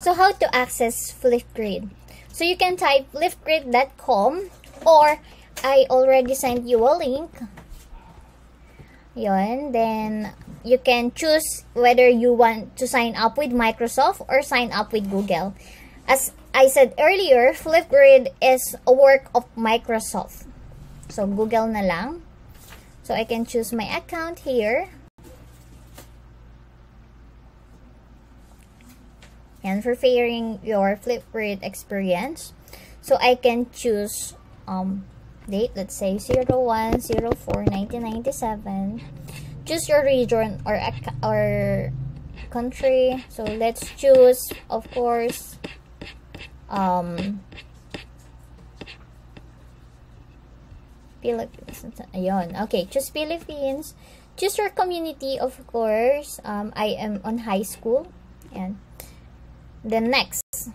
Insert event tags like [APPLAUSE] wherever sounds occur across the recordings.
So how to access Flipgrid? So you can type flipgrid.com or I already sent you a link. Yon, then you can choose whether you want to sign up with Microsoft or sign up with Google. As I said earlier, Flipgrid is a work of Microsoft. So Google na lang. So I can choose my account here. And for fairing your Flipgrid experience. So I can choose um, date, let's say 01 04 1997. Choose your region or, or country. So let's choose, of course, um, Philippines. Ayun. Okay, choose Philippines. Choose your community, of course. Um, I am on high school. And then next.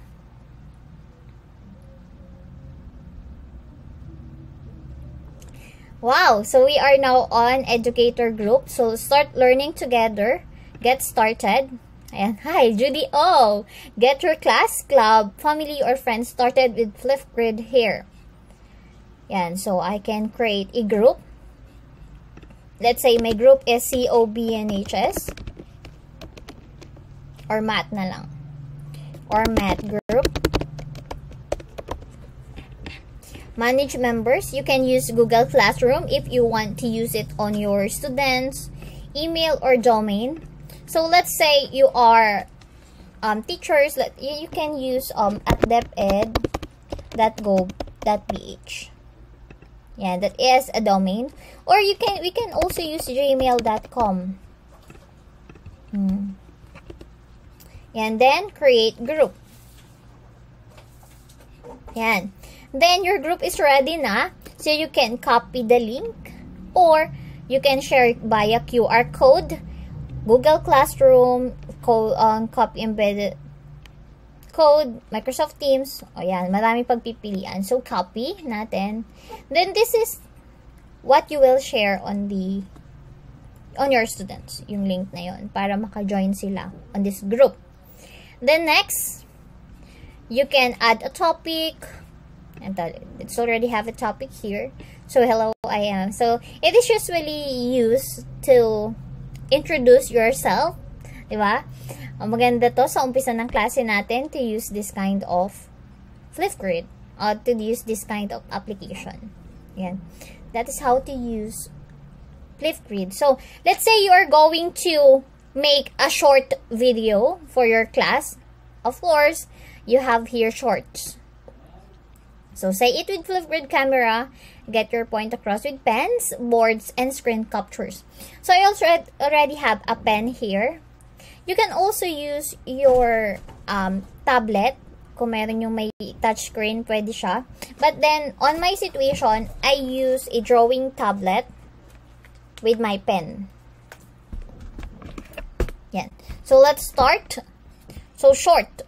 Wow, so we are now on educator group. So start learning together. Get started. And [LAUGHS] hi, Judy Oh, get your class, club, family, or friends started with Flipgrid here. Yan, so I can create a group. Let's say my group is COBNHS or math na lang or math group. Manage members. You can use Google Classroom if you want to use it on your students, email, or domain. So let's say you are um, teachers that you, can use um, at. Yeah, that is a domain. Or you can we can also use gmail.com. Hmm. And then, create group. Yan. Then, your group is ready na. So, you can copy the link or you can share it via QR code, Google Classroom, code, um, copy embedded code, Microsoft Teams. O yan, marami pagpipilian. So, copy natin. Then, this is what you will share on the on your students, yung link na yon para maka-join sila on this group. Then next, you can add a topic. And it's already have a topic here. So hello, I am. So it is usually used to introduce yourself. Diba? Maganda to sa umpisa ng klase natin to use this kind of Flipgrid or to use this kind of application. Yan. That is how to use Flipgrid. So, let's say you are going to make a short video for your class, of course, you have here shorts. So say it with Flipgrid camera, get your point across with pens, boards, and screen captures. So I also already have a pen here. You can also use your um, tablet. Kung meron yung may touchscreen, pwede siya. But then, on my situation, I use a drawing tablet with my pen. So, let's start. So, short.